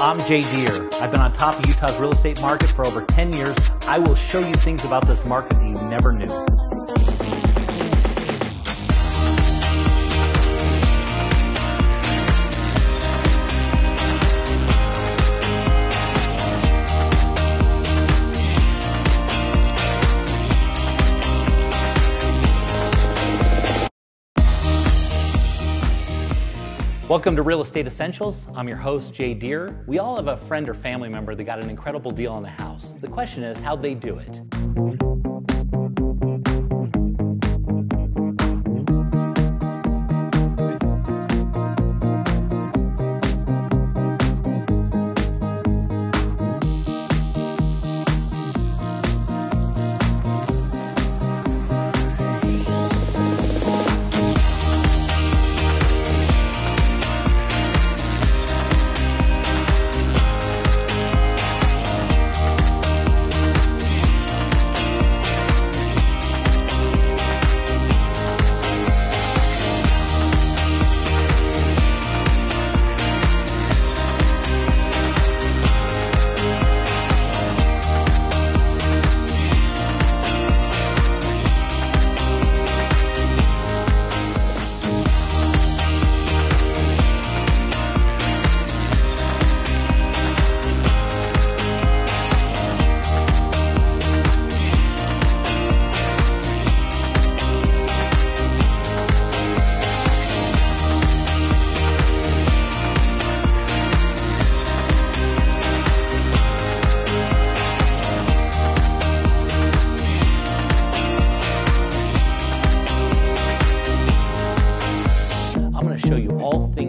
I'm Jay Deere. I've been on top of Utah's real estate market for over 10 years. I will show you things about this market that you never knew. Welcome to Real Estate Essentials. I'm your host, Jay Deere. We all have a friend or family member that got an incredible deal on a house. The question is, how'd they do it? show you all things.